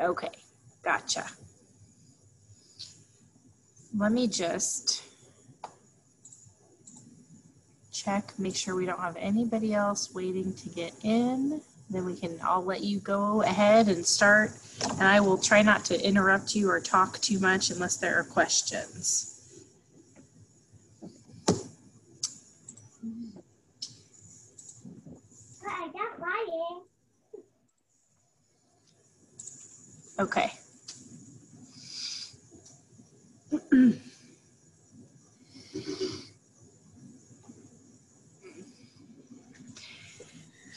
Okay, gotcha. Let me just check, make sure we don't have anybody else waiting to get in. Then we can, I'll let you go ahead and start. And I will try not to interrupt you or talk too much unless there are questions. I got lying. Okay.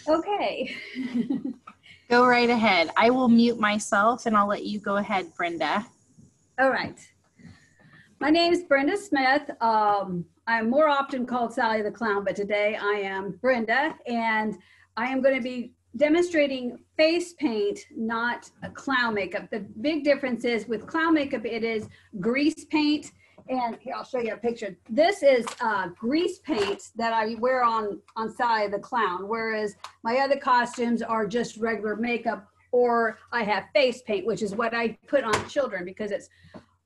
Okay. Go right ahead. I will mute myself and I'll let you go ahead, Brenda. All right. My name is Brenda Smith. Um, I'm more often called Sally the Clown, but today I am Brenda, and I am going to be demonstrating face paint, not a clown makeup. The big difference is with clown makeup, it is grease paint. And here, I'll show you a picture. This is uh, grease paint that I wear on, on Sally the Clown, whereas my other costumes are just regular makeup, or I have face paint, which is what I put on children because it's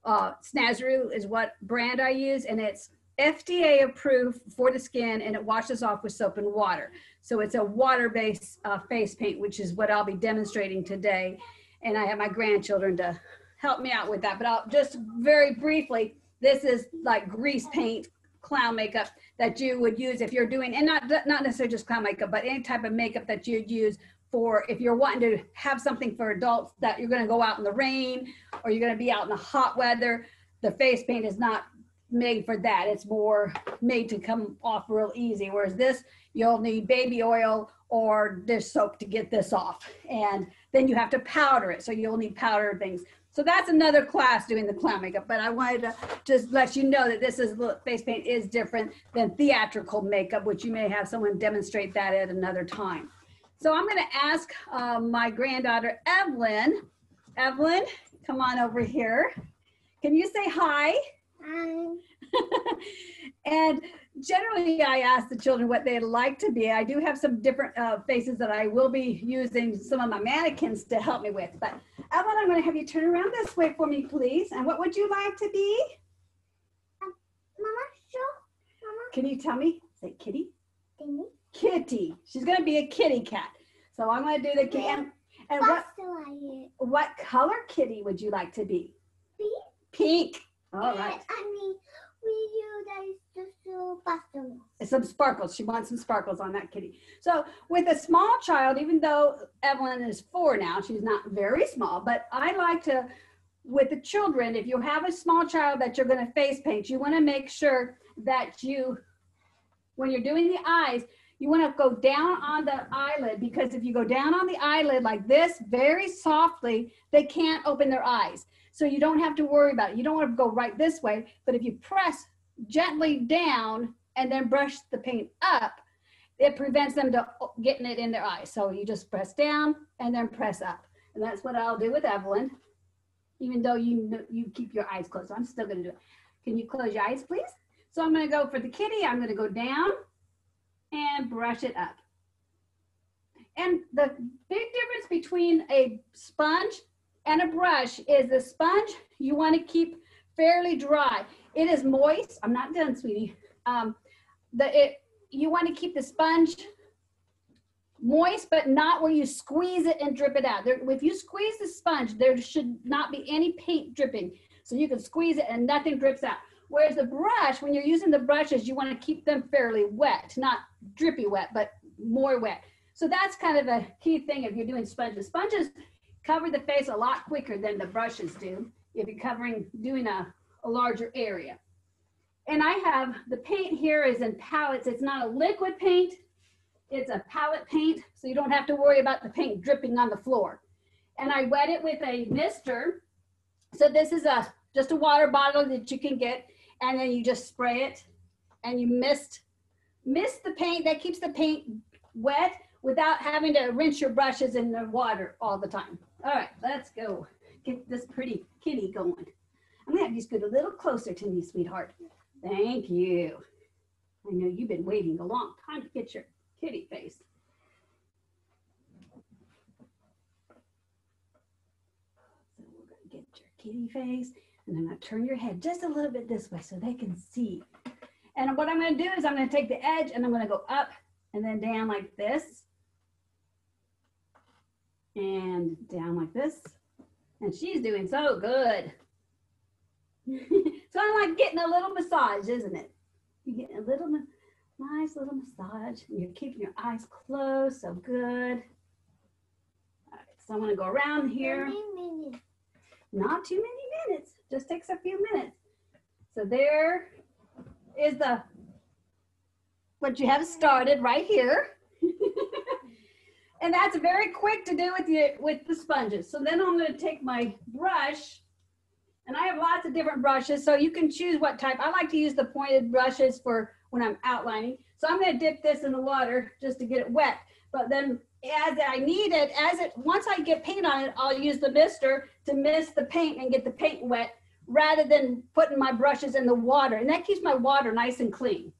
uh, Snazaroo is what brand I use, and it's FDA approved for the skin, and it washes off with soap and water. So it's a water-based uh, face paint, which is what I'll be demonstrating today. And I have my grandchildren to help me out with that. But I'll just very briefly, this is like grease paint clown makeup that you would use if you're doing, and not not necessarily just clown makeup, but any type of makeup that you'd use for if you're wanting to have something for adults that you're going to go out in the rain or you're going to be out in the hot weather. The face paint is not made for that. It's more made to come off real easy. Whereas this, you'll need baby oil or dish soap to get this off. And then you have to powder it. So you'll need powder things. So that's another class doing the clown makeup. But I wanted to just let you know that this is face paint is different than theatrical makeup, which you may have someone demonstrate that at another time. So I'm going to ask um, my granddaughter, Evelyn. Evelyn, come on over here. Can you say hi? And generally, I ask the children what they'd like to be. I do have some different uh, faces that I will be using some of my mannequins to help me with. But Evelyn, I'm going to have you turn around this way for me, please. And what would you like to be? Mama, show. Mama, Can you tell me? Say kitty. Timmy. Kitty. She's going to be a kitty cat. So I'm going to do the can. And what what color kitty would you like to be? Pink. Pink. All right. I mean, we use to pastel. some sparkles. She wants some sparkles on that kitty. So with a small child, even though Evelyn is four now, she's not very small, but I like to, with the children, if you have a small child that you're going to face paint, you want to make sure that you, when you're doing the eyes, you want to go down on the eyelid because if you go down on the eyelid like this, very softly, they can't open their eyes. So you don't have to worry about it. You don't want to go right this way, but if you press gently down and then brush the paint up, it prevents them to getting it in their eyes. So you just press down and then press up. And that's what I'll do with Evelyn. Even though you kn- you keep your eyes closed, So I'm still gonna do it. Can you close your eyes, please? So I'm gonna go for the kitty. I'm gonna go down and brush it up. And the big difference between a sponge and a brush is the sponge you want to keep fairly dry. It is moist. I'm not done, sweetie. Um, the it you want to keep the sponge moist, but not where you squeeze it and drip it out. There, if you squeeze the sponge, there should not be any paint dripping. So you can squeeze it and nothing drips out. Whereas the brush, when you're using the brushes, you want to keep them fairly wet, not drippy wet, but more wet. So that's kind of a key thing if you're doing sponges. Sponges cover the face a lot quicker than the brushes do if you're covering, doing a, a larger area. And I have, the paint here is in palettes. It's not a liquid paint. It's a palette paint, so you don't have to worry about the paint dripping on the floor. And I wet it with a mister. So this is a just a water bottle that you can get, and then you just spray it, and you mist mist the paint. That keeps the paint wet without having to rinse your brushes in the water all the time. All right, let's go get this pretty kitty going. I'm gonna have you scoot a little closer to me, sweetheart. Thank you. I know you've been waiting a long time to get your kitty face. So we're gonna get your kitty face. And I'm gonna turn your head just a little bit this way so they can see. And what I'm gonna do is I'm gonna take the edge and I'm gonna go up and then down like this. And down like this. And she's doing so good. it's kind of like getting a little massage, isn't it? You get a little, nice little massage. And you're keeping your eyes closed, so good. All right, so I'm gonna go around here. Not too many minutes, just takes a few minutes. So there is the, what you have started right here. and that's very quick to do with the, with the sponges. So then I'm gonna take my brush and I have lots of different brushes, so you can choose what type. I like to use the pointed brushes for when I'm outlining. So I'm gonna dip this in the water just to get it wet. But then as I need it, as it, once I get paint on it, I'll use the mister to mist the paint and get the paint wet rather than putting my brushes in the water. And that keeps my water nice and clean.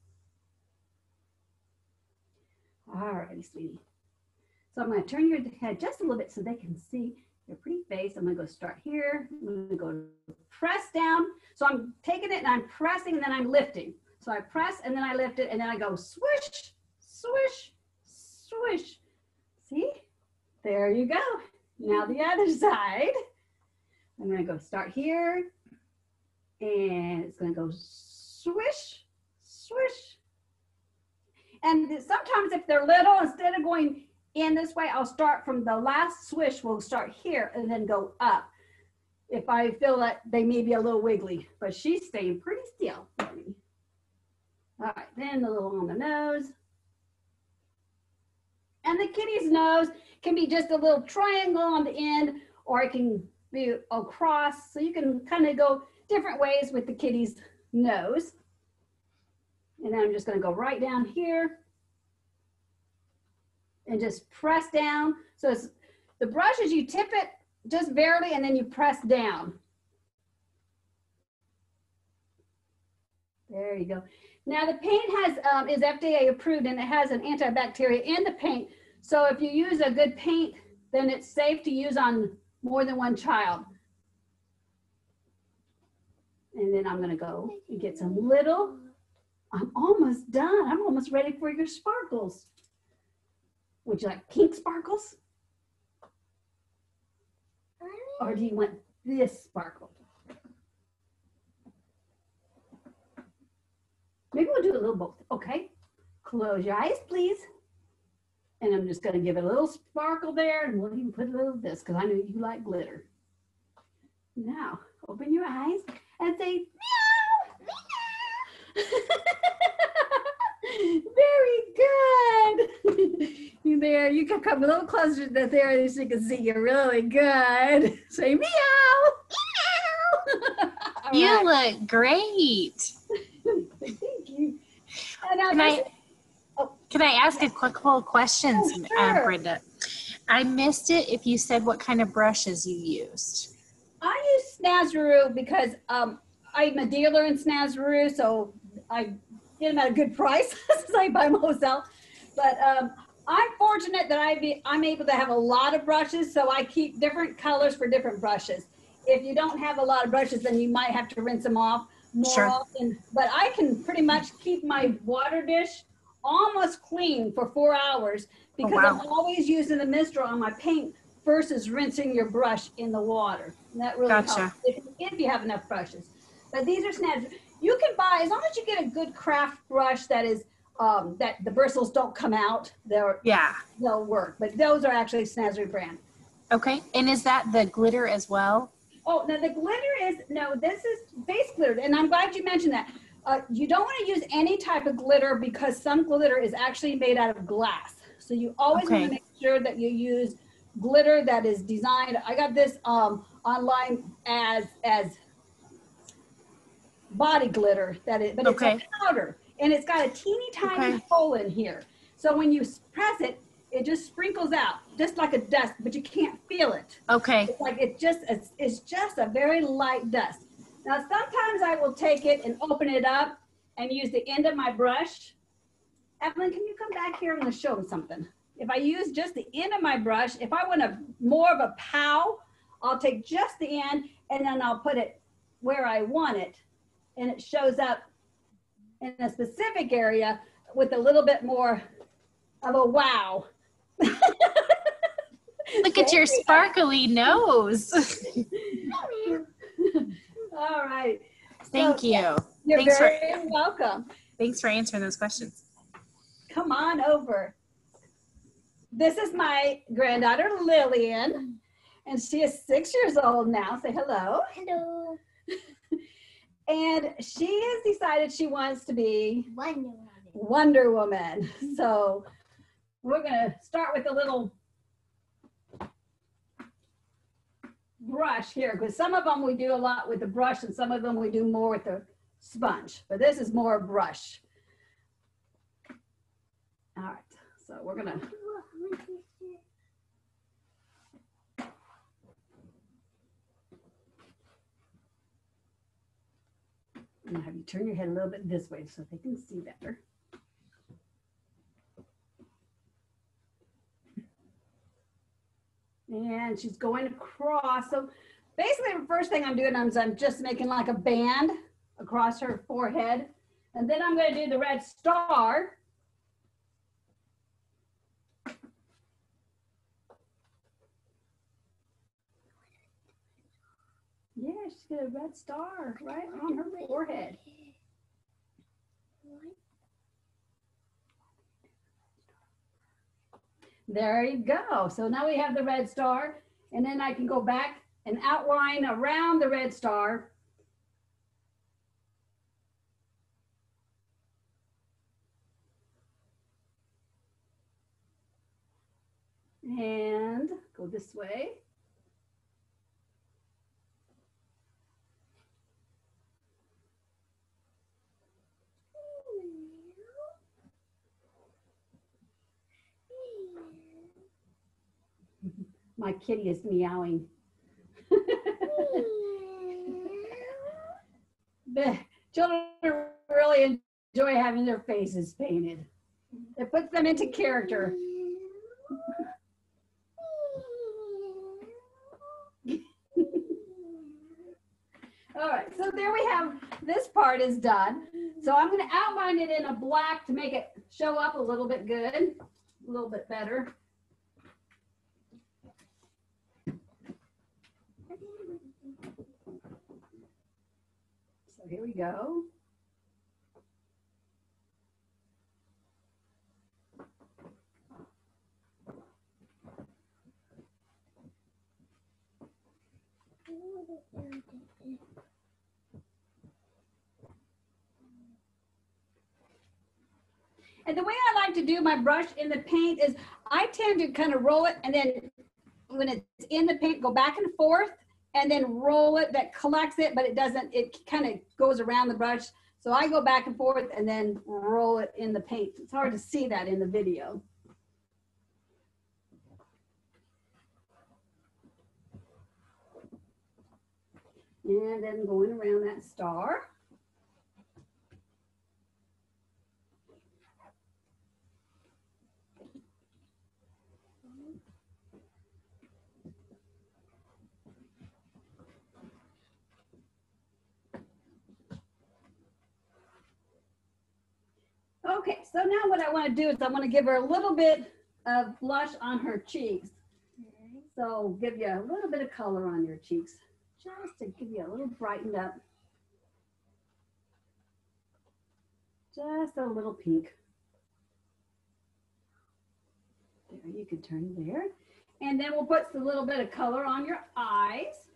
All righty, sweetie. So I'm gonna turn your head just a little bit so they can see your pretty face. I'm gonna go start here. I'm gonna go press down. So I'm taking it and I'm pressing and then I'm lifting. So I press and then I lift it and then I go swish, swish, swish. See? There you go. Now the other side. I'm gonna go start here and it's gonna go swish, swish. And sometimes if they're little, instead of going in this way, I'll start from the last swish, we'll start here and then go up. If I feel that they may be a little wiggly, but she's staying pretty still for me. All right, then a little on the nose. And the kitty's nose can be just a little triangle on the end, or it can be across. So you can kind of go different ways with the kitty's nose. And then I'm just gonna go right down here and just press down. So it's, the brush is you tip it just barely and then you press down. There you go. Now the paint has um, is FDA approved and it has an antibacterial in the paint. So if you use a good paint, then it's safe to use on more than one child. And then I'm gonna go and get some little, I'm almost done. I'm almost ready for your sparkles. Would you like pink sparkles? Or do you want this sparkle? Maybe we'll do a little both, okay? Close your eyes, please. And I'm just gonna give it a little sparkle there and we'll even put a little of this because I know you like glitter. Now, open your eyes and say, meow, meow, Very good. there, you can come a little closer to there so you can see you're really good. Say meow. Meow. You right. look great. Thank you. And now Can I, can I ask a quick couple questions, Oh, uh. Brenda? I missed it if you said what kind of brushes you used. I use Snazaroo because um, I'm a dealer in Snazaroo, so I get them at a good price since I buy them wholesale. But um, I'm fortunate that I be, I'm able to have a lot of brushes, so I keep different colors for different brushes. If you don't have a lot of brushes, then you might have to rinse them off more Sure. often. But I can pretty much keep my water dish almost clean for four hours because I'm always using the mister on my paint versus rinsing your brush in the water. And that really Gotcha. helps if, if you have enough brushes. But these are snaps. You can buy as long as you get a good craft brush that is um, that the bristles don't come out. They're, Yeah. they'll work. But those are actually Snazzy brand. Okay. And is that the glitter as well? Oh, now the glitter is no. This is base glitter, and I'm glad you mentioned that. Uh, you don't want to use any type of glitter because some glitter is actually made out of glass. So you always want to make sure that you use glitter that is designed. I got this um, online as as body glitter that it, but it's a powder and it's got a teeny tiny Okay. hole in here. So when you press it, it just sprinkles out just like a dust, but you can't feel it. Okay. It's like it just it's, it's just a very light dust. Now sometimes I will take it and open it up and use the end of my brush. Evelyn, can you come back here? I'm going to show them something. If I use just the end of my brush, if I want a more of a pow, I'll take just the end and then I'll put it where I want it. And it shows up in a specific area with a little bit more of a wow. Look at your sparkly nose. All right. Thank So, you. You're Thanks for- very welcome. Thanks for answering those questions. Come on over. This is my granddaughter Lillian, and she is six years old now. Say hello. Hello. And she has decided she wants to be Wonder Woman. Wonder Woman. So we're gonna start with a little brush here, because some of them we do a lot with the brush and some of them we do more with the sponge, but this is more brush. All right, so we're gonna, I'm gonna have you turn your head a little bit this way so they can see better. And she's going across. So basically the first thing I'm doing is I'm just making like a band across her forehead. And then I'm gonna do the red star. Yeah, she's got a red star right on her forehead. There you go. So now we have the red star, and then I can go back and outline around the red star. And go this way. My kitty is meowing. The children really enjoy having their faces painted. It puts them into character. All right, so there we have, this part is done. So I'm gonna outline it in a black to make it show up a little bit good, a little bit better. So here we go. And the way I like to do my brush in the paint is I tend to kind of roll it and then when it's in the paint, go back and forth and then roll it that collects it, but it doesn't, it kind of goes around the brush. So I go back and forth and then roll it in the paint. It's hard to see that in the video. And then going around that star. Okay, so now what I want to do is I want to give her a little bit of blush on her cheeks. So give you a little bit of color on your cheeks, just to give you a little brightened up. Just a little pink. There, you can turn there. And then we'll put a little bit of color on your eyes.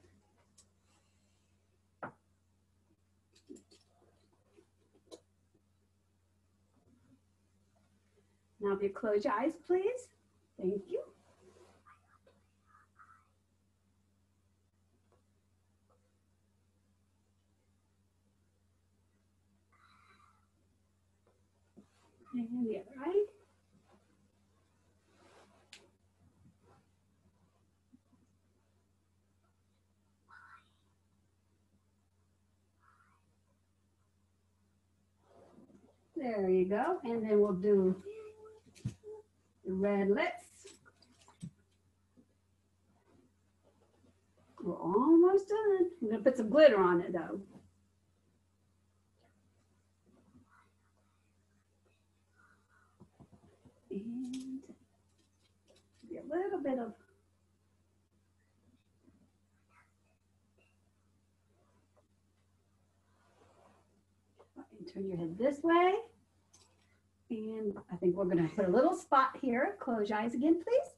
Now if you close your eyes, please. Thank you. And the other eye. There you go. And then we'll do red lips. We're almost done. I'm gonna put some glitter on it though. And a little bit of turn your head this way. And I think we're gonna put a little spot here. Close your eyes again, please.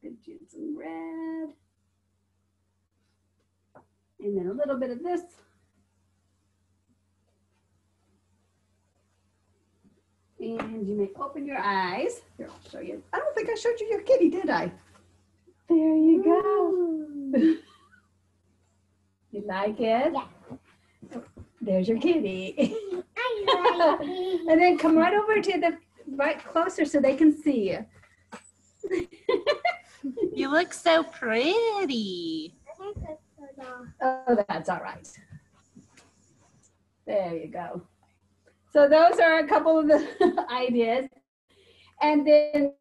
Good, do some red. And then a little bit of this. And you may open your eyes. Here, I'll show you. I don't think I showed you your kitty, did I? There you go. You like it? Yeah. There's your kitty. I like it. and then come right over to the right closer so they can see you. You look so pretty. Oh, that's all right. There you go. So those are a couple of the ideas. And then,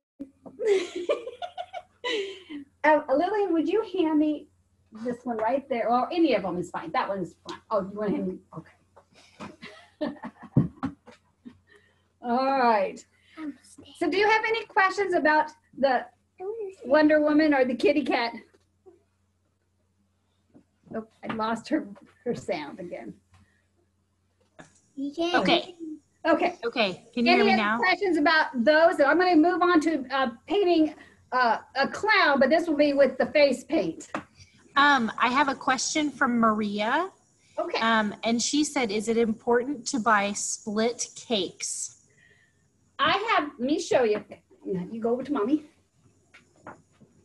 uh, Lillian, would you hand me this one right there? Or any of them is fine. That one's fine. Oh, you want to hand me? Okay. All right. So do you have any questions about the Wonder Woman or the kitty cat? Oh, I lost her, her sound again. Yeah. Okay. Okay. Okay. Can you hear me now? other questions about those? I'm going to move on to uh, painting uh, a clown, but this will be with the face paint. Um, I have a question from Maria. Okay. Um, and she said, is it important to buy split cakes? I have, let me show you. You go over to mommy.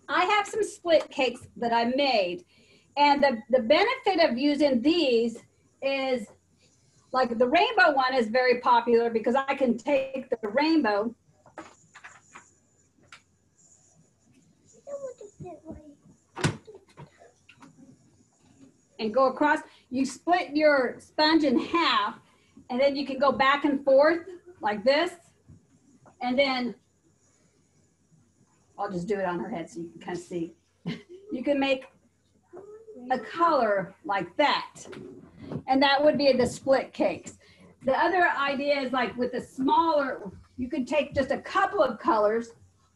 I have some split cakes that I made. And the, the benefit of using these is like the rainbow one is very popular because I can take the rainbow and go across. You split your sponge in half and then you can go back and forth like this. And then I'll just do it on her head so you can kind of see. You can make a color like that. And that would be the split cakes. The other idea is like with the smaller, you could take just a couple of colors.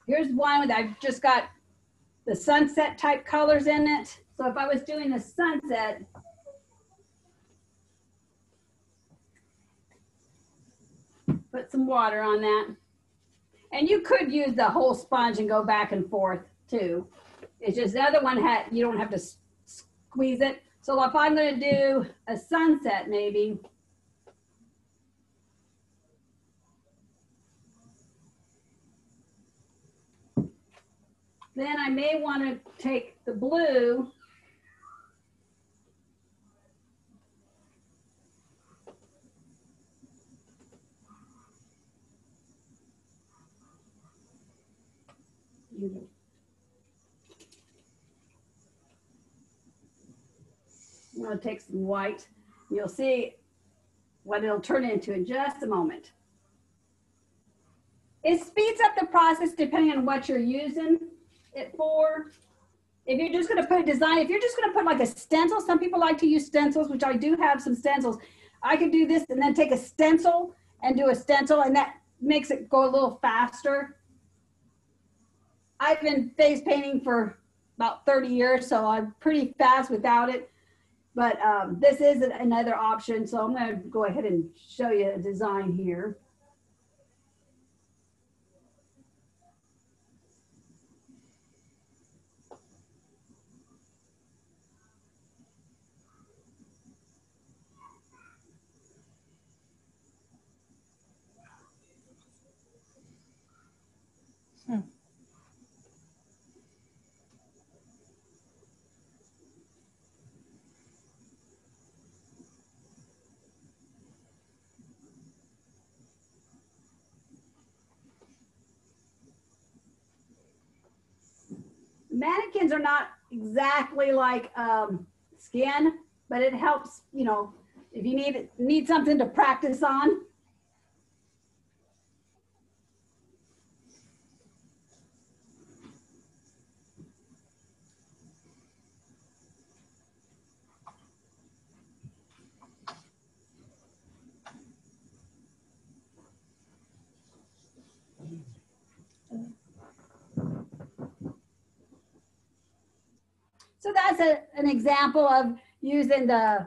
Here's one that I've just got the sunset type colors in it. So if I was doing the sunset, put some water on that. And you could use the whole sponge and go back and forth too. It's just the other one had, you don't have to s- squeeze it. So if I'm gonna do a sunset maybe, then I may wanna take the blue you I'm gonna take some white. You'll see what it'll turn into in just a moment. It speeds up the process depending on what you're using it for. If you're just gonna put a design, if you're just gonna put like a stencil, some people like to use stencils, which I do have some stencils. I could do this and then take a stencil and do a stencil and that makes it go a little faster. I've been face painting for about 30 years, so I'm pretty fast without it. But um, this is another option, so I'm gonna go ahead and show you a design here. Mannequins are not exactly like um, skin, but it helps, you know, if you need need something to practice on. So that's a, an example of using the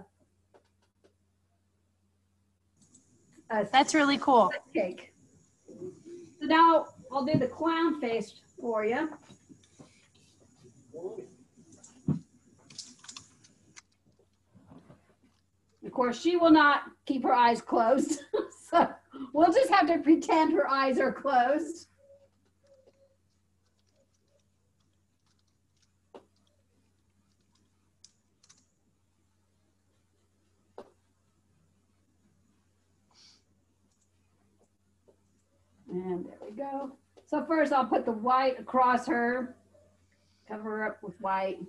uh, That's really cool. cake. So now I'll do the clown face for you. Of course, she will not keep her eyes closed. so we'll just have to pretend her eyes are closed. And there we go. So first I'll put the white across her, cover her up with white.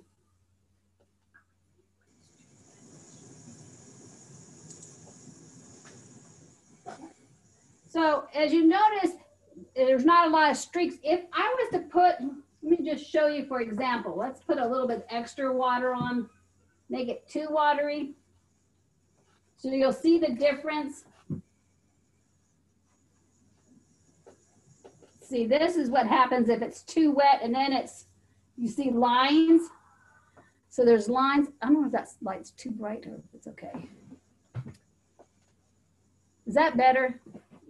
So as you notice, there's not a lot of streaks. If I was to put, let me just show you for example, let's put a little bit extra water on, make it too watery. So you'll see the difference. See, this is what happens if it's too wet and then it's, you see lines. So there's lines. I don't know if that light's too bright or it's okay. Is that better?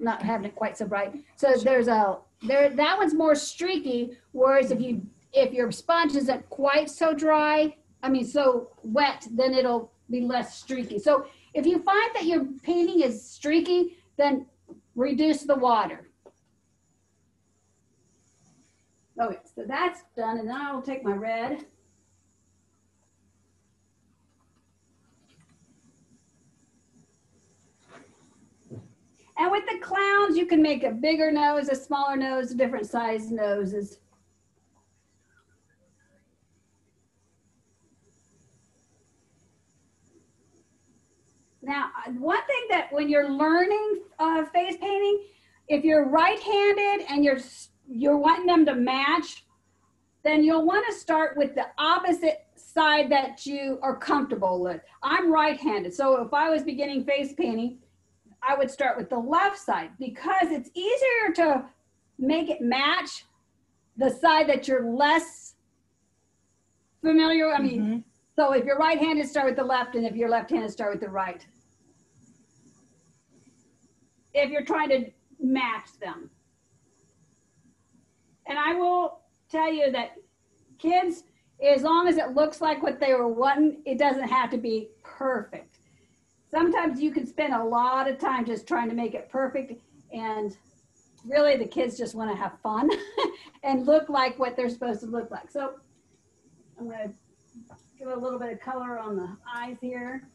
Not having it quite so bright. So there's a, there, that one's more streaky. Whereas if you, if your sponge isn't quite so dry, I mean, so wet, then it'll be less streaky. So if you find that your painting is streaky, then reduce the water. Okay, so that's done, and then I will take my red. And with the clowns, you can make a bigger nose, a smaller nose, different size noses. Now, one thing that when you're learning uh, face painting, if you're right-handed and you're you're wanting them to match, then you'll want to start with the opposite side that you are comfortable with. I'm right-handed, so if I was beginning face painting, I would start with the left side because it's easier to make it match the side that you're less familiar. I mean, Mhm. so if you're right-handed, start with the left, and if you're left-handed, start with the right. If you're trying to match them. And I will tell you that kids, as long as it looks like what they were wanting, it doesn't have to be perfect. Sometimes you can spend a lot of time just trying to make it perfect, and really the kids just want to have fun and look like what they're supposed to look like. So I'm going to give a little bit of color on the eyes here.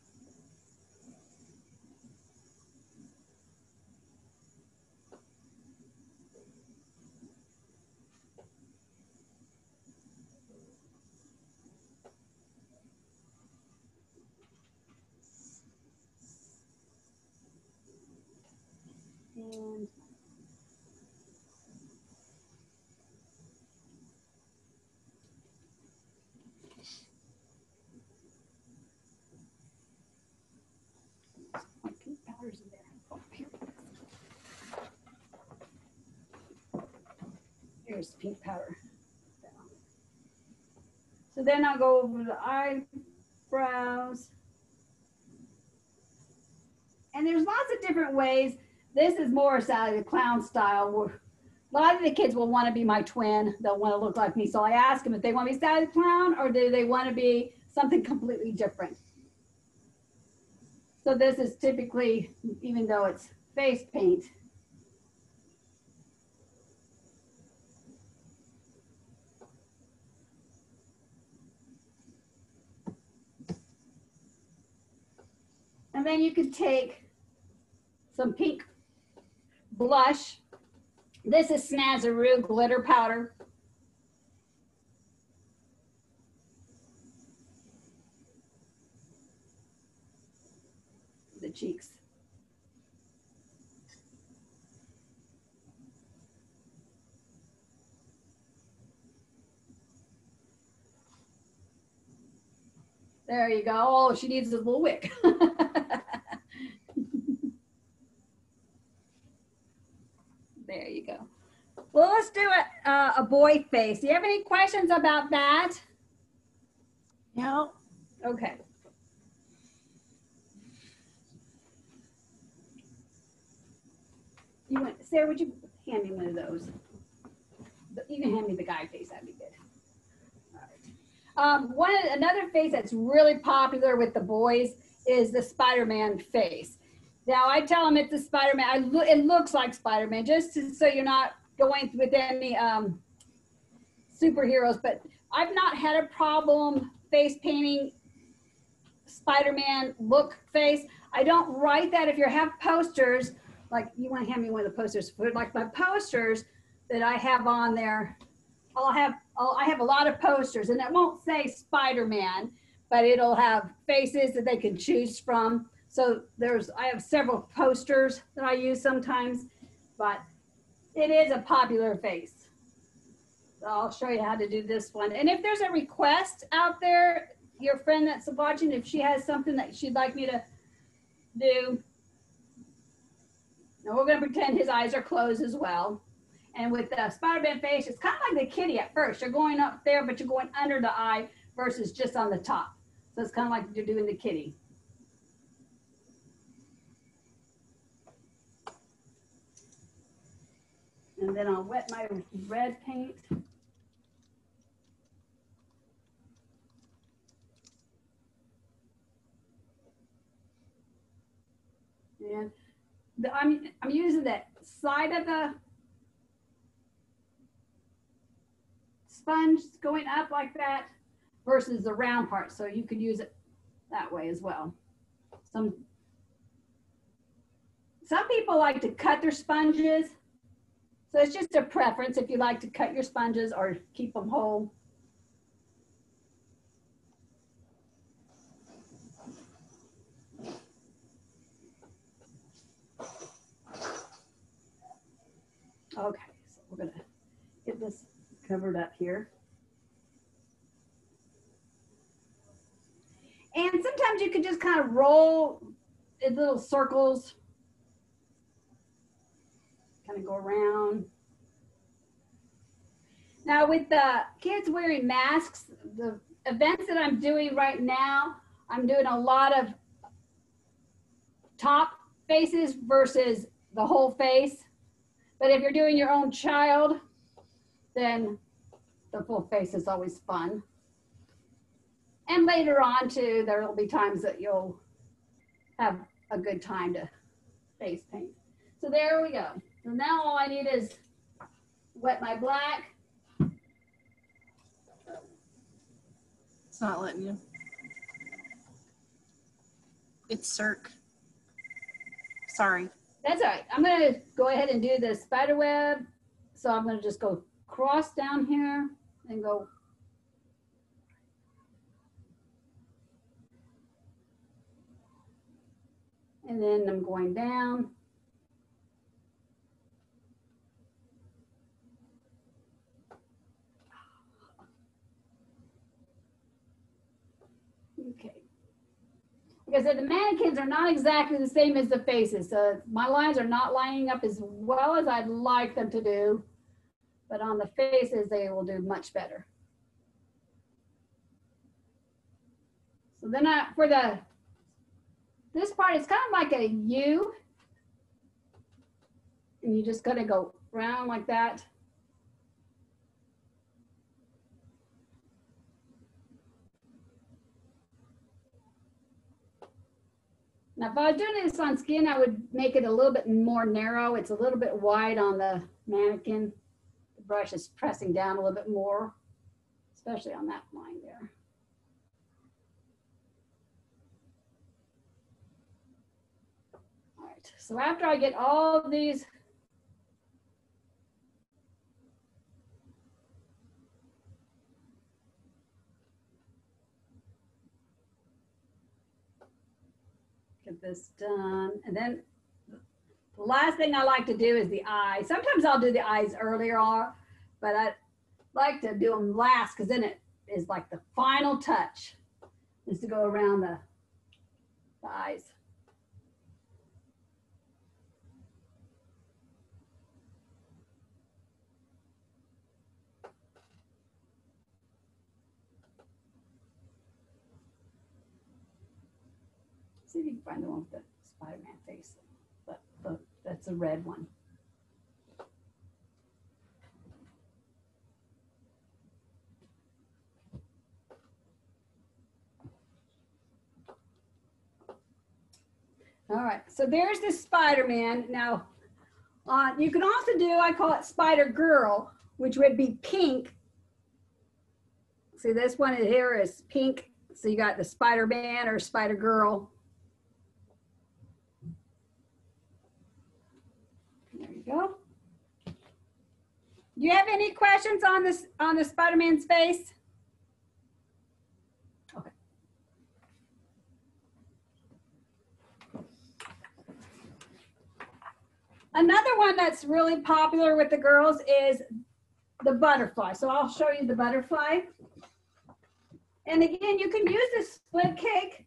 Pink powder. So then I'll go over the eyebrows. And there's lots of different ways. This is more Sally the Clown style. A lot of the kids will want to be my twin. They'll want to look like me. So I ask them if they want to be Sally the Clown or do they want to be something completely different. So this is typically, even though it's face paint, And then you can take some pink blush. This is Snazaroo glitter powder. The cheeks. There you go. Oh, she needs a little wick. there you go. Well, let's do a, uh, a boy face. Do you have any questions about that? No. Okay. You want, Sarah, would you hand me one of those? You can hand me the guy face, that'd be good. Um, one, another face that's really popular with the boys is the Spider-Man face. Now I tell them it's a Spider-Man. I lo- it looks like Spider-Man, just to, so you're not going with any um, superheroes. But I've not had a problem face painting Spider-Man look face. I don't write that if you have posters, like you want to hand me one of the posters, but like my posters that I have on there, I'll have, Oh, I have a lot of posters and it won't say Spider-Man, but it'll have faces that they can choose from. So there's, I have several posters that I use sometimes, but it is a popular face. I'll show you how to do this one. And if there's a request out there, your friend that's watching, if she has something that she'd like me to do. Now we're gonna pretend his eyes are closed as well. And with the Spider-Man face, it's kind of like the kitty at first. You're going up there, but you're going under the eye versus just on the top. So it's kind of like you're doing the kitty. And then I'll wet my red paint. And the, I'm, I'm using that side of the sponge going up like that versus the round part. So you could use it that way as well. Some, some people like to cut their sponges. So it's just a preference if you like to cut your sponges or keep them whole. Okay, so we're gonna get this covered up here. And sometimes you can just kind of roll in little circles. Kind of go around. Now with the kids wearing masks, the events that I'm doing right now, I'm doing a lot of top faces versus the whole face. But if you're doing your own child, then the full face is always fun. And later on too, there will be times that you'll have a good time to face paint. So there we go. So now all I need is wet my black. It's not letting you. It's Cirque. Sorry. That's all right. I'm gonna go ahead and do the spider web. So I'm gonna just go cross down here and go. And then I'm going down. Okay. Like I said, the mannequins are not exactly the same as the faces. So my lines are not lining up as well as I'd like them to do. But on the faces, they will do much better. So then I, for the, this part, it's kind of like a U. And you just gotta go round like that. Now, if I was doing this on skin, I would make it a little bit more narrow. It's a little bit wide on the mannequin. Brush is pressing down a little bit more, especially on that line there. All right, so after I get all of these get this done. And then the last thing I like to do is the eyes. Sometimes I'll do the eyes earlier on, but I like to do them last because then it is like the final touch is to go around the, the eyes. See if you can find the one with the Spider-Man face. That's a red one. All right, so there's the Spider-Man. Now, uh, you can also do, I call it Spider-Girl, which would be pink. See, this one here is pink. So you got the Spider-Man or Spider-Girl. There you go. Do you have any questions on this, on the Spider-Man's face? Okay. Another one that's really popular with the girls is the butterfly. So I'll show you the butterfly. And again, you can use a split cake.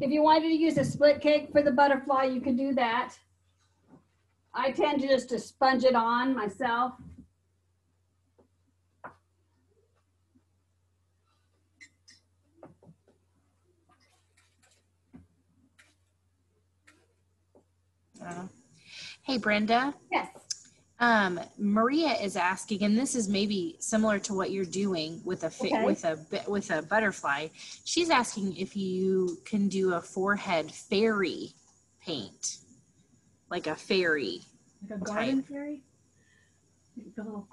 If you wanted to use a split cake for the butterfly, you can do that. I tend to just to sponge it on myself. Uh, Hey Brenda, Yes. um, Maria is asking, and this is maybe similar to what you're doing with a fi- Okay. with a with a butterfly. She's asking if you can do a forehead fairy paint, like a fairy. Like a garden fairy?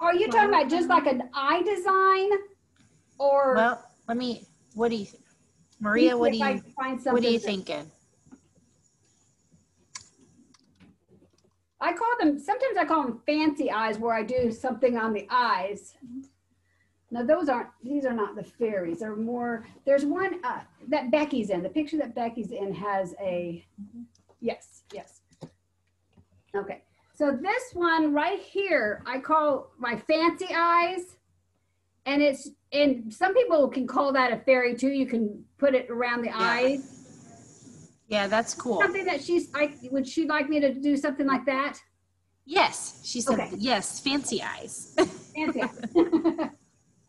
Are you talking about just like an eye design? Or? Well, let me. What do you, Maria? What do you find what are you thinking? I call them, sometimes I call them fancy eyes where I do something on the eyes. Now those aren't, these are not the fairies. They're more, there's one uh, that Becky's in. The picture that Becky's in has a, yes, yes. Okay, so this one right here, I call my fancy eyes. And it's, and some people can call that a fairy too. You can put it around the eyes. Yeah, that's cool. Something that she's, I, would she like me to do something like that? Yes, she said Okay. yes. Fancy eyes. Fancy.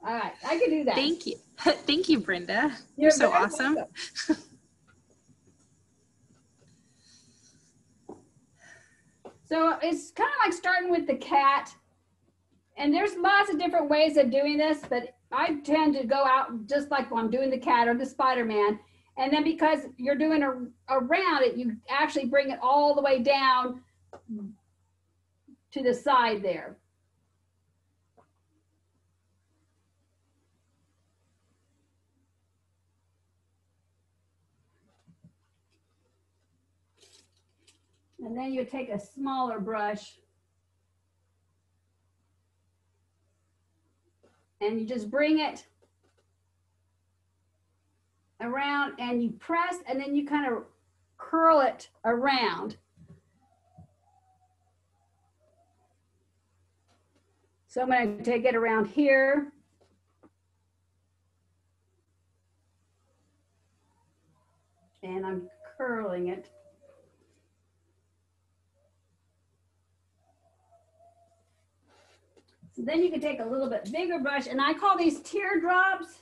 All right, I can do that. Thank you, thank you, Brenda. You're, so very awesome. So it's kind of like starting with the cat. And there's lots of different ways of doing this, but I tend to go out just like when I'm doing the cat or the Spider-Man. And then because you're doing a, around it, you actually bring it all the way down to the side there. And then you take a smaller brush and you just bring it around and you press and then you kind of curl it around. So I'm going to take it around here. And I'm curling it. So then you can take a little bit bigger brush, and I call these teardrops,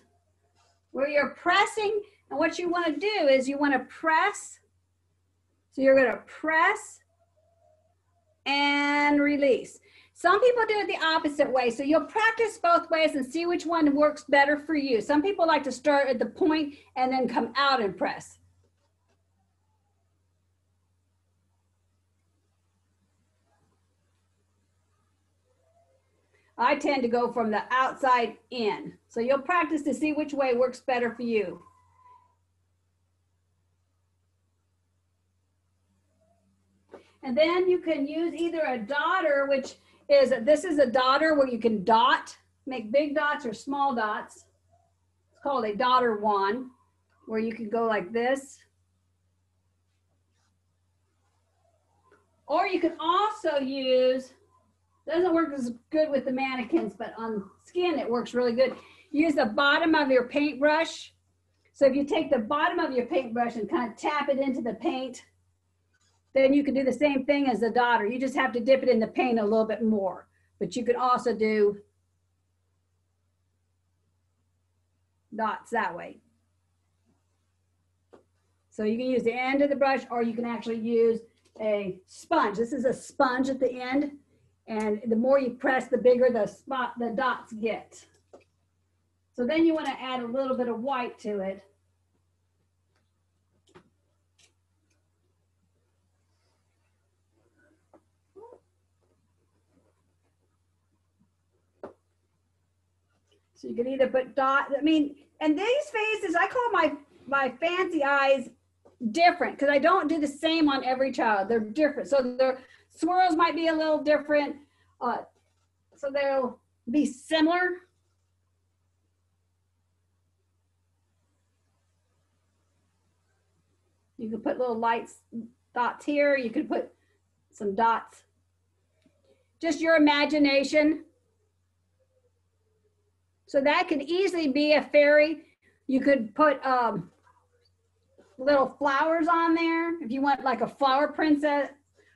where you're pressing. And what you want to do is you want to press. So you're going to press and release. Some people do it the opposite way. So you'll practice both ways and see which one works better for you. Some people like to start at the point and then come out and press. I tend to go from the outside in. So you'll practice to see which way works better for you. And then you can use either a dotter, which is, this is a dotter where you can dot, make big dots or small dots. It's called a dotter one, where you can go like this. Or you can also use doesn't work as good with the mannequins, but on skin, it works really good. Use the bottom of your paintbrush. So if you take the bottom of your paintbrush and kind of tap it into the paint, then you can do the same thing as the dotter. You just have to dip it in the paint a little bit more. But you can also do dots that way. So you can use the end of the brush or you can actually use a sponge. This is a sponge at the end. And the more you press, the bigger the spot, the dots get. So then you want to add a little bit of white to it. So you can either put dot, I mean, and these faces, I call my, my fancy eyes different because I don't do the same on every child. They're different. So their swirls might be a little different. Uh, so they'll be similar. You can put little lights, dots here. You can put some dots. Just your imagination. So that could easily be a fairy. You could put um, little flowers on there. If you want like a flower princess,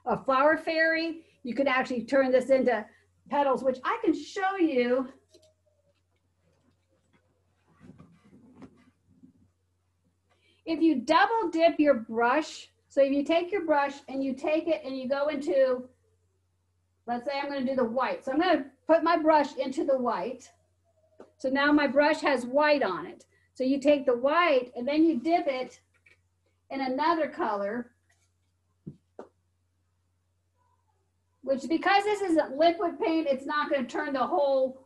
a flower fairy, you could actually turn this into petals, which I can show you. If you double dip your brush, so if you take your brush and you take it and you go into, let's say I'm gonna do the white. So I'm gonna put my brush into the white. So now my brush has white on it. So you take the white and then you dip it in another color, which because this isn't liquid paint, it's not going to turn the whole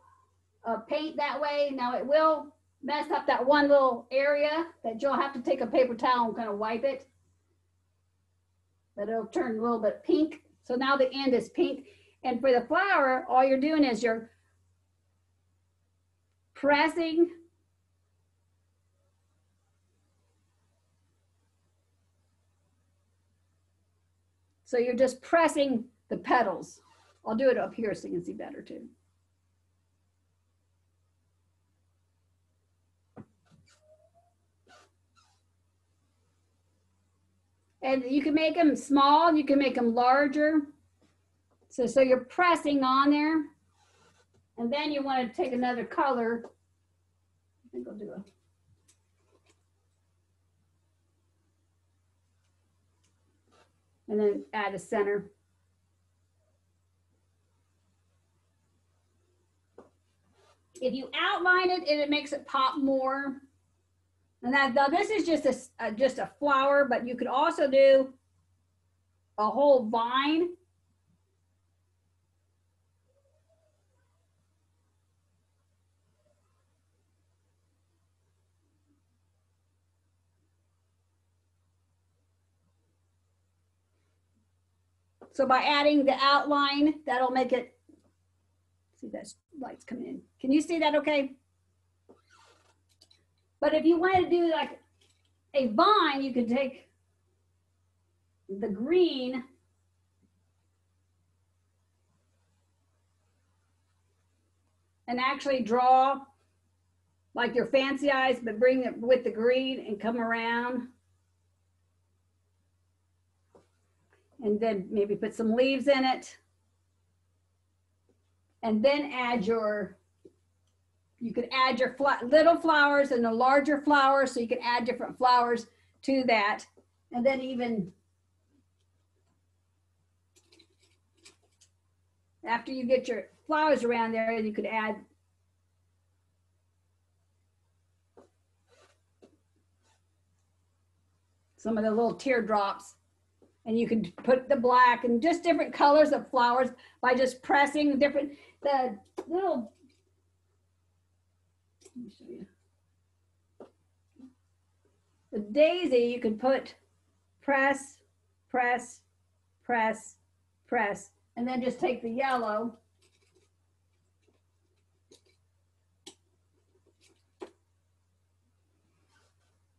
uh, paint that way. Now it will mess up that one little area that you'll have to take a paper towel and kind of wipe it. But it'll turn a little bit pink. So now the end is pink. And for the flower, all you're doing is you're pressing So you're just pressing the petals. I'll do it up here so you can see better too. And you can make them small, you can make them larger. So, so you're pressing on there. And then you want to take another color. I think I'll do a and then add a center. If you outline it it makes it pop more, and that now this is just a, a uh, just a flower, but you could also do a whole vine. So by adding the outline, that'll make it, see that light's coming in. Can you see that okay? But if you wanted to do like a vine, you could take the green and actually draw like your fancy eyes, but bring it with the green and come around. and then maybe put some leaves in it. And then add your, you could add your little flowers and the larger flowers, so you can add different flowers to that. And then even after you get your flowers around there, you could add some of the little teardrops and you can put the black and just different colors of flowers by just pressing different, the little, let me show you. The daisy, you can put press, press, press, press, and then just take the yellow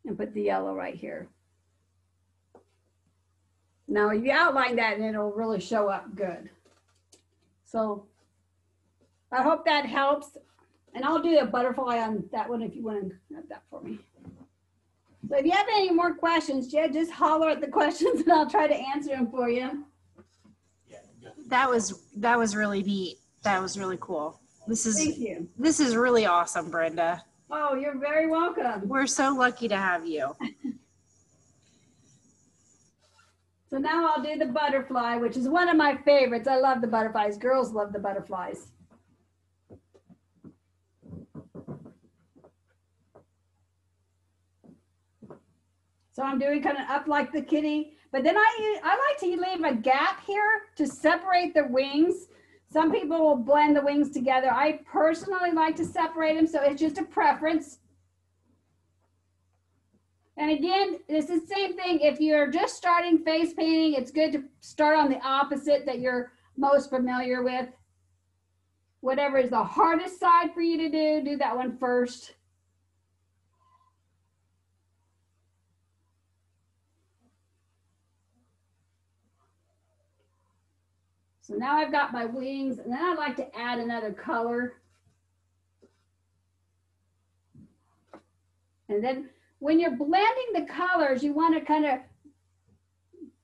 and put the yellow right here. Now you outline that and it'll really show up good. So I hope that helps. And I'll do a butterfly on that one if you want to have that for me. So if you have any more questions, Jed, just holler at the questions and I'll try to answer them for you. That was that was really neat. That was really cool. This is Thank you. this is really awesome, Brenda. Oh, you're very welcome. We're so lucky to have you. So now I'll do the butterfly, which is one of my favorites. I love the butterflies. Girls love the butterflies. So I'm doing kind of up like the kitty, but then I, I like to leave a gap here to separate the wings. Some people will blend the wings together. I personally like to separate them, so it's just a preference. And again, it's the same thing. If you're just starting face painting, it's good to start on the opposite that you're most familiar with. Whatever is the hardest side for you to do, do that one first. So now I've got my wings and then I'd like to add another color. And then when you're blending the colors, you want to kind of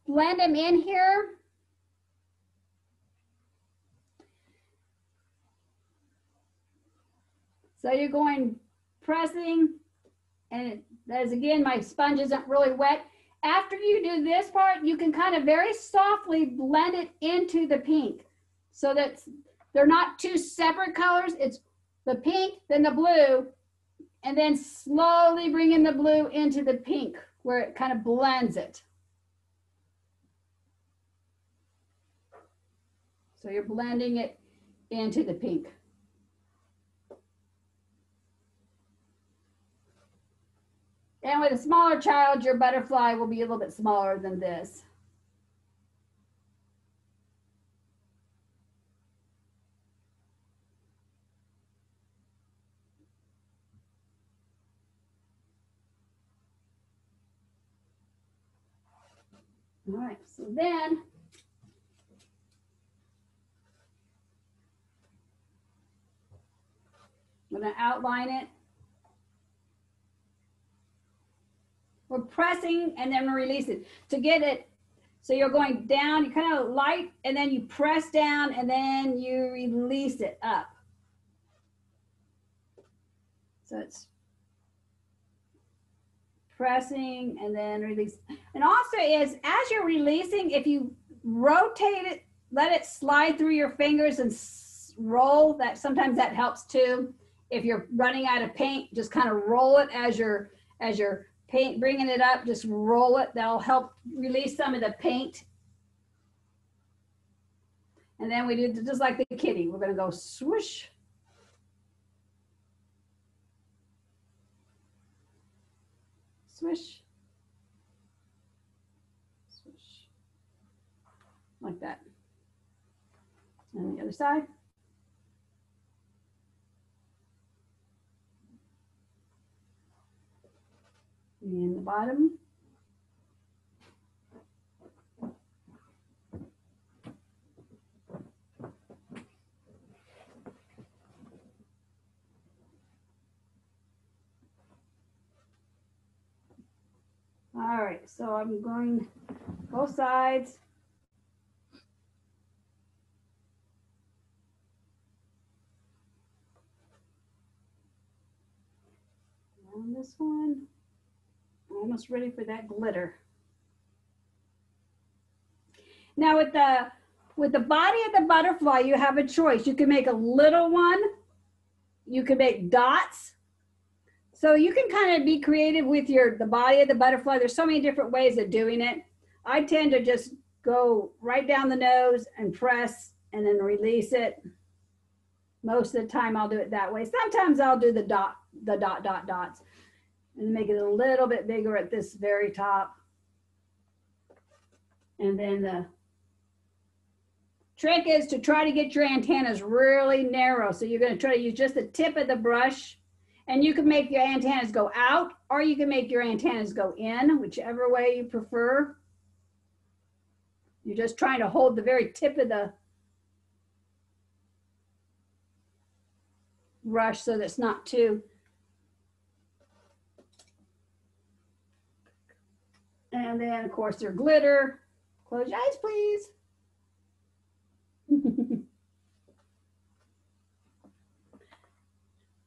blend them in here. So you're going pressing and it, as again, my sponge isn't really wet. After you do this part, you can kind of very softly blend it into the pink so that they're not two separate colors. It's the pink, then the blue, and then slowly bringing the blue into the pink where it kind of blends it. So you're blending it into the pink. And with a smaller child, your butterfly will be a little bit smaller than this. All right, so then I'm gonna outline it. We're pressing and then release it to get it. So you're going down, you kind of light and then you press down and then you release it up. So it's pressing and then release. And also is as you're releasing, if you rotate it, let it slide through your fingers and roll that sometimes that helps too. If you're running out of paint, just kind of roll it as you're as you're paint bringing it up, just roll it. That'll help release some of the paint. And then we do just like the kitty. We're gonna go swoosh. Swish. Swish. Like that. And the other side. And the bottom. All right, so I'm going both sides. This one, almost ready for that glitter. Now with the with the body of the butterfly, you have a choice. You can make a little one. You can make dots. So you can kind of be creative with your the body of the butterfly. There's so many different ways of doing it. I tend to just go right down the nose and press and then release it. Most of the time I'll do it that way. Sometimes I'll do the dot, the dot, dot, dots and make it a little bit bigger at this very top. And then the trick is to try to get your antennas really narrow. So you're gonna try to use just the tip of the brush and you can make your antennas go out or you can make your antennas go in, whichever way you prefer. You're just trying to hold the very tip of the brush so that it's not too. And then of course their glitter. Close your eyes, please.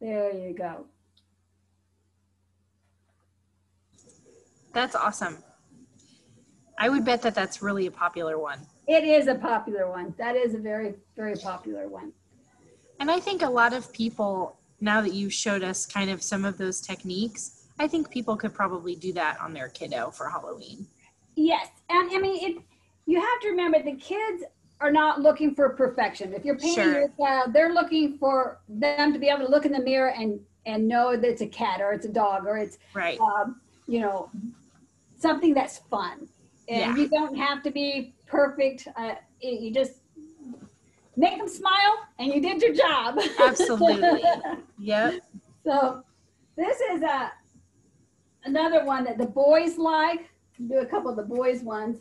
there you go. That's awesome. I would bet that that's really a popular one. It is a popular one. That is a very, very popular one. And I think a lot of people, now that you showed us kind of some of those techniques, I think people could probably do that on their kiddo for Halloween. Yes, and I mean, it. You have to remember the kids are not looking for perfection. If you're painting Sure. your child, they're looking for them to be able to look in the mirror and and know that it's a cat or it's a dog or it's Right. um, you know something that's fun. And Yeah. you don't have to be perfect. Uh, you just make them smile, and you did your job. Absolutely. Yep. So this is a another one that the boys like. Do a couple of the boys ones.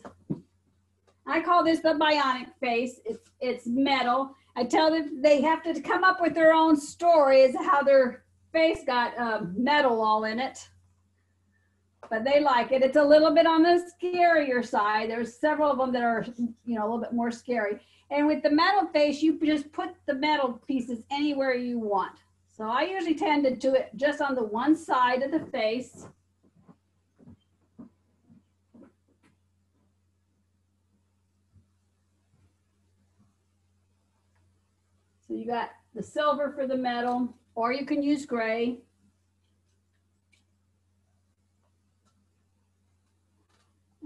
I call this the bionic face. It's it's metal. I tell them they have to come up with their own story as how their face got um, metal all in it. But they like it. It's a little bit on the scarier side. There's several of them that are, you know, a little bit more scary. And with the metal face, you just put the metal pieces anywhere you want. So I usually tend to do it just on the one side of the face. So you got the silver for the metal, or you can use gray.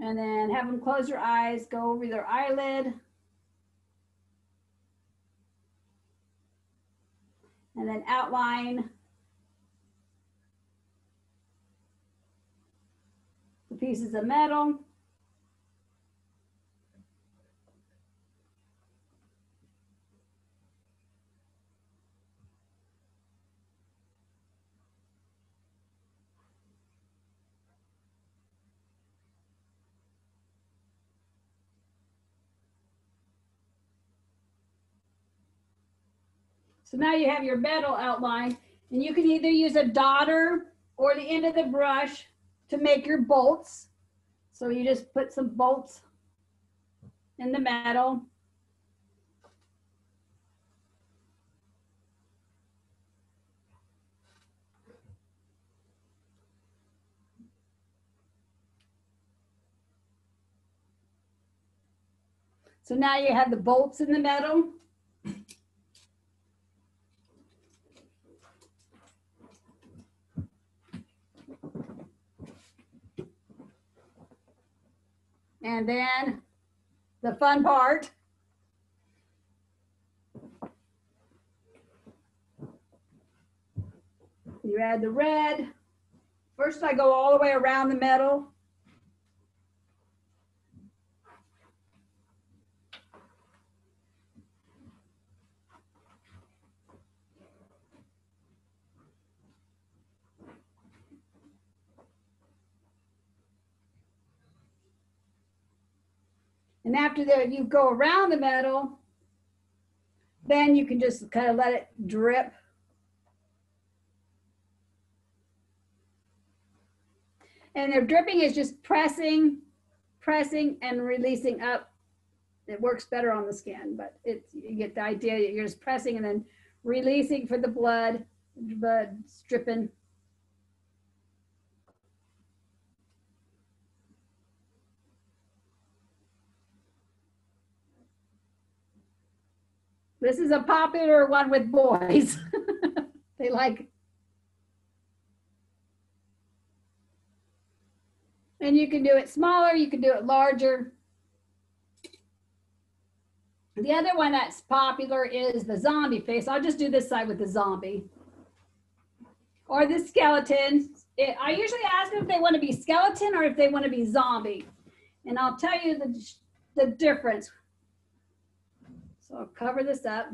And then have them close their eyes, go over their eyelid. and then outline the pieces of metal. So now you have your metal outline and you can either use a dotter or the end of the brush to make your bolts. So you just put some bolts in the metal. So now you have the bolts in the metal. And then the fun part. You add the red. First, I go all the way around the metal. And after that, you go around the metal, then you can just kind of let it drip. And the dripping is just pressing, pressing and releasing up. It works better on the skin, but it's, you get the idea. You're just pressing and then releasing for the blood, blood stripping. This is a popular one with boys. they like. And you can do it smaller, you can do it larger. The other one that's popular is the zombie face. I'll just do this side with the zombie. Or the skeleton. It- I usually ask them if they want to be skeleton or if they want to be zombie. And I'll tell you the, the difference. So I'll cover this up.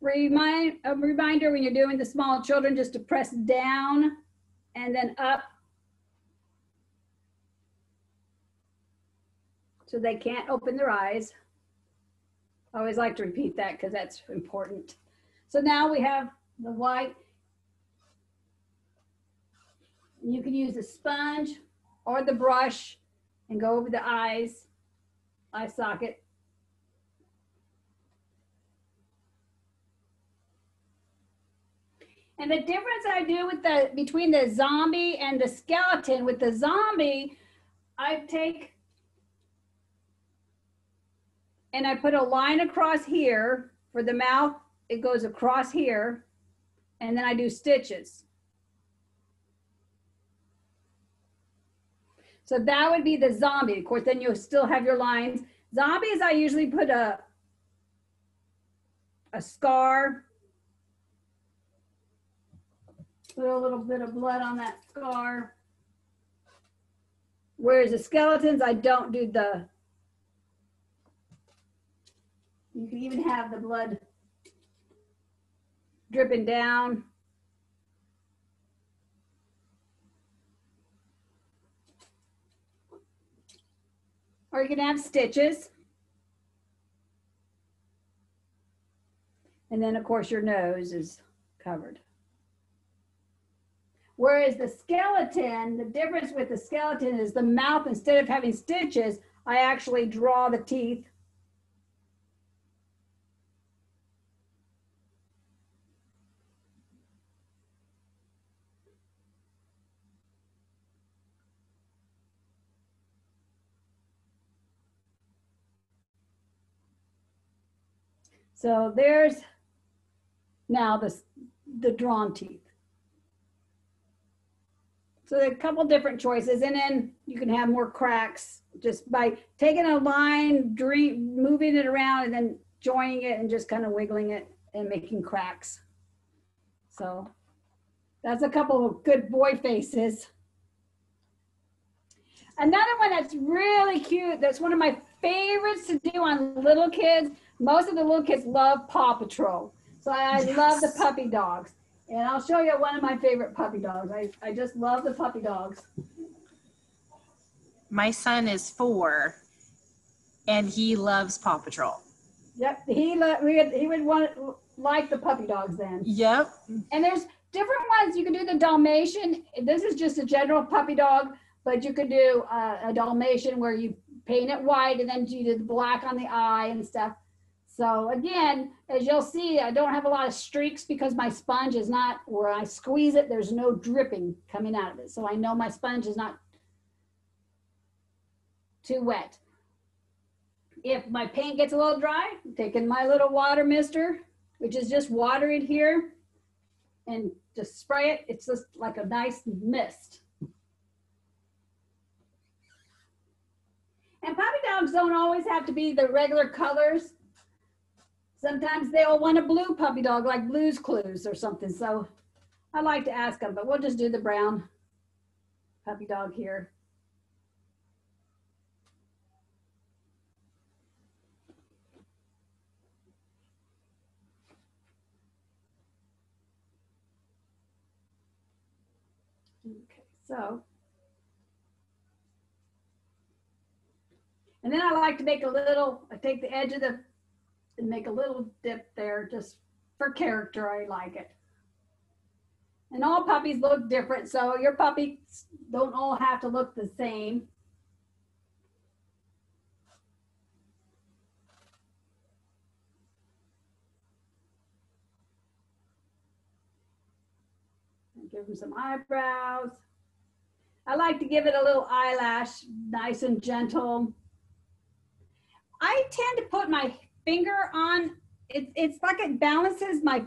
Remind, a reminder when you're doing the small children just to press down and then up. So they can't open their eyes. I always like to repeat that because that's important. So now we have the white. You can use a sponge or the brush and go over the eyes, eye socket. And the difference I do with the between the zombie and the skeleton, with the zombie, I take and I put a line across here for the mouth. It goes across here, and then I do stitches. So that would be the zombie. Of course, then you'll still have your lines. Zombies, I usually put a, a scar Put a little bit of blood on that scar. Whereas the skeletons, I don't do the, you can even have the blood dripping down. Or you can have stitches. And then of course your nose is covered. Whereas the skeleton, the difference with the skeleton is the mouth, instead of having stitches, I actually draw the teeth. So there's now the, the drawn teeth. So there are a couple different choices, and then you can have more cracks just by taking a line, dream, moving it around, and then joining it and just kind of wiggling it and making cracks. So that's a couple of good boy faces. Another one that's really cute, that's one of my favorites to do on little kids. Most of the little kids love Paw Patrol. So I love the puppy dogs. And I'll show you one of my favorite puppy dogs. I, I just love the puppy dogs. My son is four and he loves Paw Patrol. Yep, he lo- we would, he would want like the puppy dogs then. Yep. And there's different ones. You can do the Dalmatian. This is just a general puppy dog, but you can do uh, a Dalmatian where you paint it white and then you do the black on the eye and stuff. So again, as you'll see, I don't have a lot of streaks because my sponge is not, where I squeeze it, there's no dripping coming out of it. So I know my sponge is not too wet. If my paint gets a little dry, I'm taking my little water mister, which is just water in here and just spray it. It's just like a nice mist. And puppy dogs don't always have to be the regular colors. Sometimes they'll want a blue puppy dog, like Blue's Clues or something. So I like to ask them, but we'll just do the brown puppy dog here. Okay, so. And then I like to make a little, I take the edge of the, and make a little dip there just for character. I like it. And all puppies look different, so your puppies don't all have to look the same. Give them some eyebrows. I like to give it a little eyelash, nice and gentle. I tend to put my finger on, it, it's like it balances my,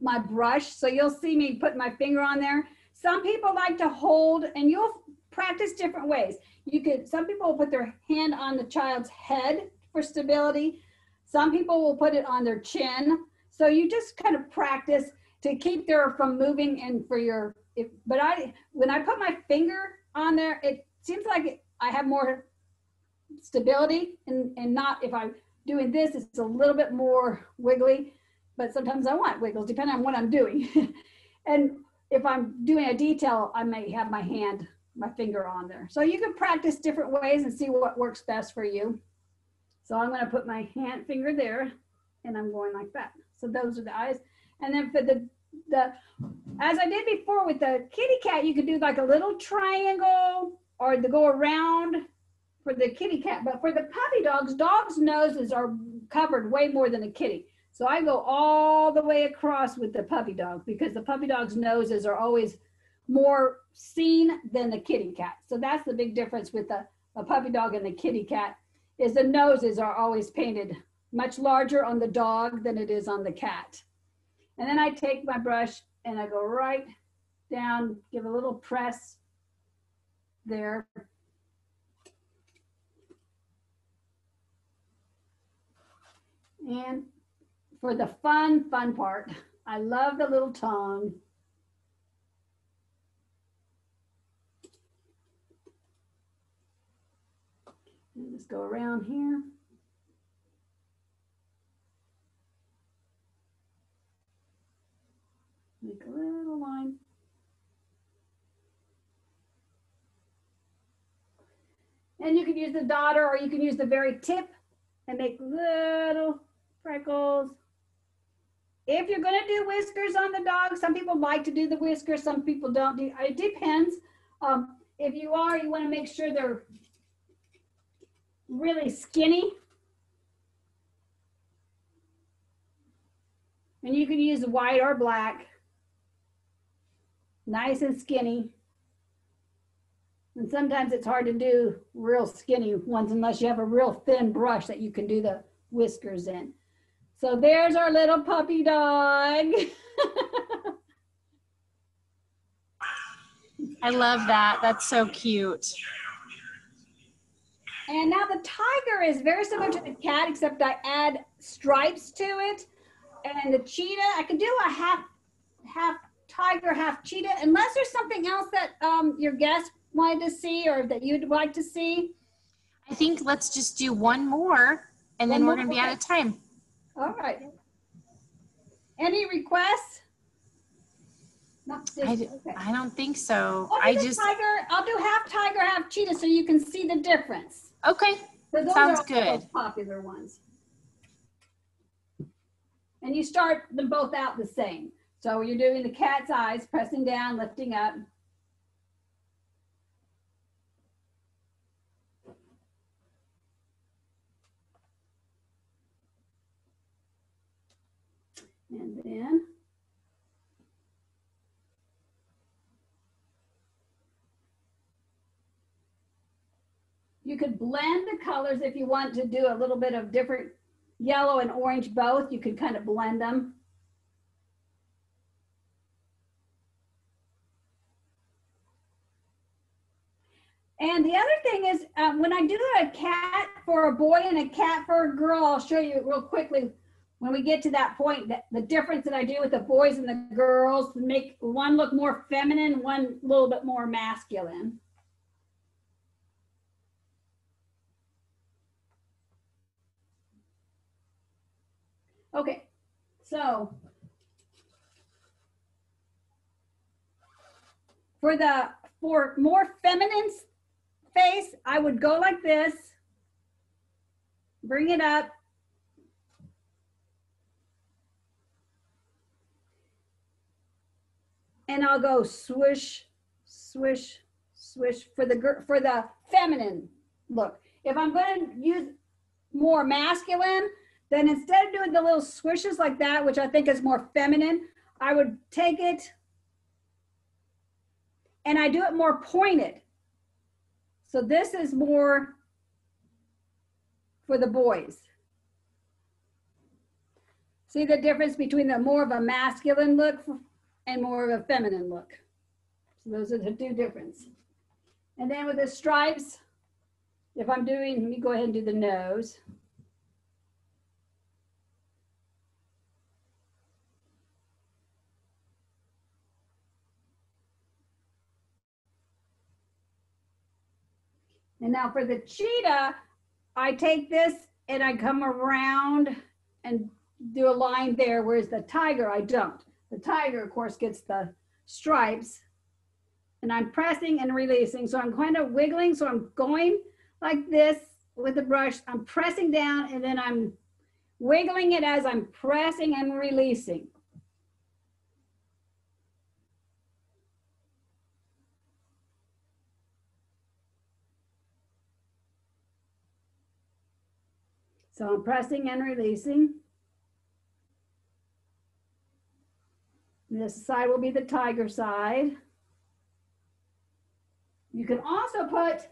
my brush. So you'll see me put my finger on there. Some people like to hold, and you'll practice different ways. You could, some people will put their hand on the child's head for stability. Some people will put it on their chin. So you just kind of practice to keep there from moving and for your, if, but I, when I put my finger on there, it seems like I have more stability and, and not, if I'm doing this, it's a little bit more wiggly, but sometimes I want wiggles depending on what I'm doing. and if I'm doing a detail, I may have my hand, my finger on there. So you can practice different ways and see what works best for you. So I'm gonna put my hand finger there and I'm going like that. So those are the eyes. And then for the, the, as I did before with the kitty cat, you could do like a little triangle or to go around for the kitty cat. But for the puppy dogs, dogs' noses are covered way more than a kitty. So I go all the way across with the puppy dog because the puppy dog's noses are always more seen than the kitty cat. So that's the big difference with the a puppy dog and the kitty cat is the noses are always painted much larger on the dog than it is on the cat. And then I take my brush and I go right down, give a little press there. And for the fun, fun part, I love the little tongue. And just go around here. Make a little line. And you can use the dotter or you can use the very tip and make little freckles. If you're gonna do whiskers on the dog, some people like to do the whiskers, some people don't do, it depends. Um, if you are, you wanna make sure they're really skinny. And you can use white or black. Nice and skinny. And sometimes it's hard to do real skinny ones unless you have a real thin brush that you can do the whiskers in. So there's our little puppy dog. I love that. That's so cute. And now the tiger is very similar to the cat, except I add stripes to it. And the cheetah, I can do a half, half tiger, half cheetah, unless there's something else that um, your guest wanted to see or that you'd like to see. I think let's just do one more and then One we're going to be out of time. All right. Any requests? Not this, I d- okay. I don't think so. I'll do I the just, tiger. I'll do half tiger, half cheetah, so you can see the difference. okay. So those Sounds are good. popular ones. And you start them both out the same. So you're doing the cat's eyes, pressing down, lifting up. And then You could blend the colors if you want to do a little bit of different yellow and orange both. You could kind of blend them. And the other thing is, um, when I do a cat for a boy and a cat for a girl, I'll show you real quickly when we get to that point, that the difference that I do with the boys and the girls make one look more feminine, one a little bit more masculine. Okay, so for the for more feminine face, I would go like this. Bring it up. And I'll go swish, swish, swish for the for the feminine look. If I'm going to use more masculine, then instead of doing the little swishes like that, which I think is more feminine, I would take it and I do it more pointed. So this is more for the boys. See the difference between the more of a masculine look and more of a feminine look. So those are the two difference. And then with the stripes, if I'm doing, let me go ahead and do the nose. And now for the cheetah, I take this and I come around and do a line there, whereas the tiger, I don't. The tiger, of course, gets the stripes and I'm pressing and releasing. So I'm kind of wiggling. So I'm going like this with the brush. I'm pressing down and then I'm wiggling it as I'm pressing and releasing. So I'm pressing and releasing. This side will be the tiger side. You can also put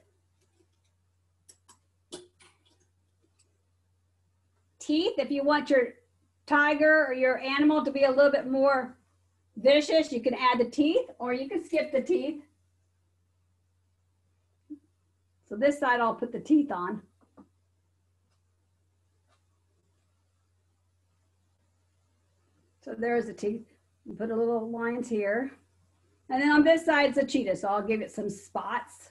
teeth. If you want your tiger or your animal to be a little bit more vicious, you can add the teeth or you can skip the teeth. So this side, I'll put the teeth on. So there's the teeth. Put a little lines here. And then on this side, it's a cheetah, so I'll give it some spots.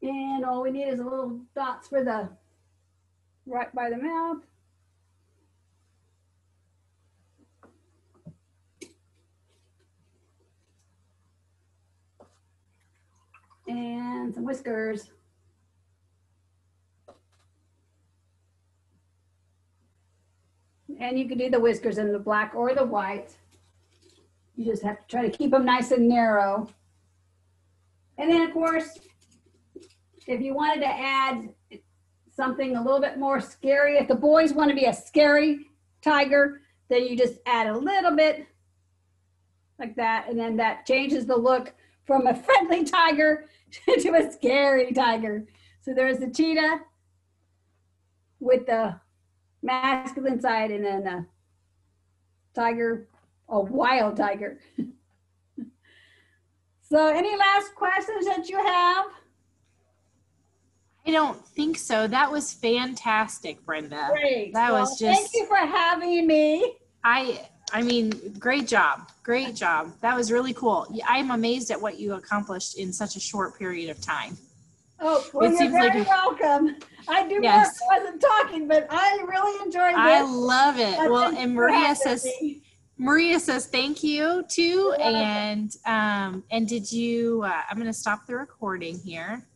And all we need is a little dots for the, right by the mouth. And some whiskers. And you can do the whiskers in the black or the white. You just have to try to keep them nice and narrow. And then of course, if you wanted to add something a little bit more scary, if the boys want to be a scary tiger, then you just add a little bit like that. And then that changes the look from a friendly tiger to a scary tiger. So there's the cheetah with the masculine side and then a tiger, a wild tiger. so any last questions that you have? I don't think so. That was fantastic, Brenda. Great. That was Well, Thank you for having me. I I mean, great job. Great job. That was really cool. I'm amazed at what you accomplished in such a short period of time. Oh, well, It you're like very a- welcome. I do Yes. I wasn't talking, but I really enjoyed it. I love it. Uh, Well, and Maria says me. Maria says thank you too. And um and did you uh, I'm going to stop the recording here.